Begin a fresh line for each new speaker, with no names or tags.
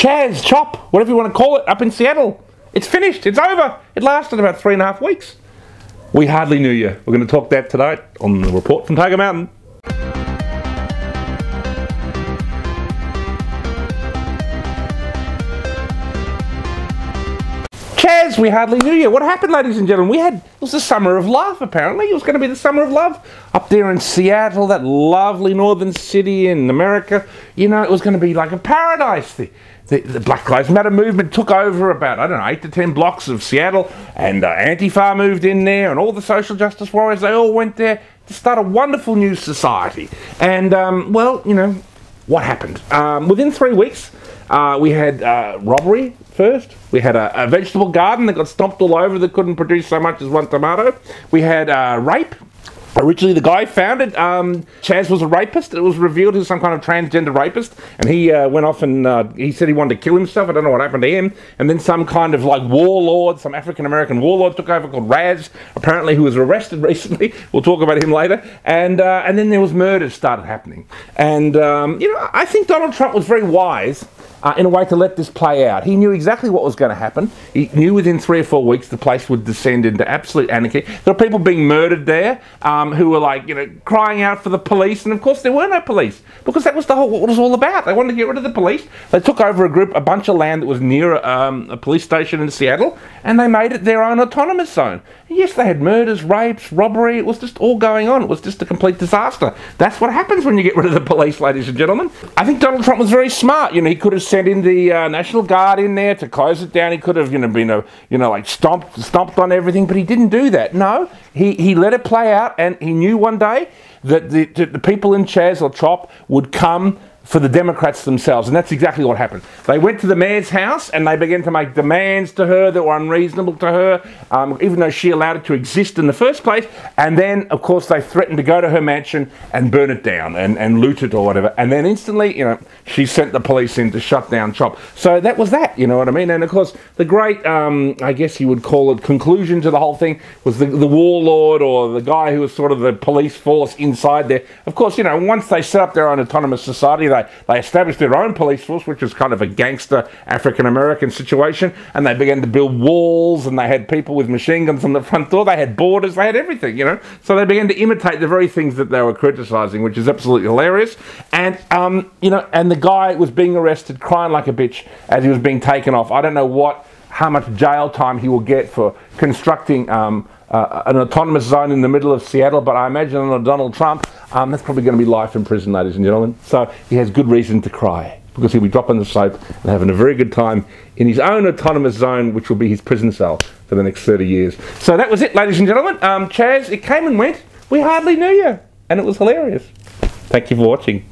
Chaz, Chop, whatever you want to call it, up in Seattle. It's finished. It's over. It lasted about three and a half weeks. We hardly knew you. We're going to talk that tonight on the report from Tiger Mountain. Chaz, we hardly knew you. What happened, ladies and gentlemen? We had it was the summer of love. Apparently, it was going to be the summer of love up there in Seattle, that lovely northern city in America. You know, it was going to be like a paradise. The, the, the Black Lives Matter movement took over about I don't know eight to ten blocks of Seattle, and uh, Antifa moved in there, and all the social justice warriors they all went there to start a wonderful new society. And um, well, you know, what happened? Um, within three weeks, uh, we had uh, robbery first. We had a, a, vegetable garden that got stomped all over that couldn't produce so much as one tomato. We had uh, rape. Originally, the guy founded. Um, Chaz was a rapist. It was revealed he was some kind of transgender rapist, and he uh, went off and uh, he said he wanted to kill himself. I don't know what happened to him. And then some kind of like warlord, some African American warlord, took over called Raz, apparently, who was arrested recently. We'll talk about him later. And uh, and then there was murders started happening. And um, you know, I think Donald Trump was very wise uh, in a way to let this play out. He knew exactly what was going to happen. He knew within three or four weeks the place would descend into absolute anarchy. There were people being murdered there um, who were like, you know, crying out for the police, and of course there were no police because that was the whole what it was all about. They wanted to get rid of the police. They took over a group, a bunch of land that was near um, a police station in Seattle, and they made it their own autonomous zone. And yes, they had murders, rapes, robbery. It was just all going on. It was just a complete disaster. That's what happens when you get rid of the police, ladies and gentlemen. I think Donald Trump was very smart. You know, he could have sent in the uh, National Guard in there to close it down. He could have, you know, been a, you know, like stomped, stomped on everything, but he didn't do that. No, he, he let it play out, and he knew one day that the, the people in Chaz or Chop would come for the Democrats themselves. And that's exactly what happened. They went to the mayor's house and they began to make demands to her that were unreasonable to her, um, even though she allowed it to exist in the first place. And then, of course, they threatened to go to her mansion and burn it down and, and loot it or whatever. And then instantly, you know, she sent the police in to shut down Chop. So that was that, you know what I mean? And of course, the great, um, I guess you would call it, conclusion to the whole thing was the, the warlord or the guy who was sort of the police force inside there. Of course, you know, once they set up their own autonomous society, they, they established their own police force, which was kind of a gangster African American situation, and they began to build walls, and they had people with machine guns on the front door. They had borders, they had everything, you know. So they began to imitate the very things that they were criticizing, which is absolutely hilarious. And um, you know, and the guy was being arrested, crying like a bitch as he was being taken off. I don't know what, how much jail time he will get for constructing. Um, uh, an autonomous zone in the middle of Seattle, but I imagine under Donald Trump, um, that's probably going to be life in prison, ladies and gentlemen. So he has good reason to cry because he'll be dropping the soap and having a very good time in his own autonomous zone, which will be his prison cell for the next 30 years. So that was it, ladies and gentlemen. Um, Chaz, it came and went. We hardly knew you, and it was hilarious. Thank you for watching.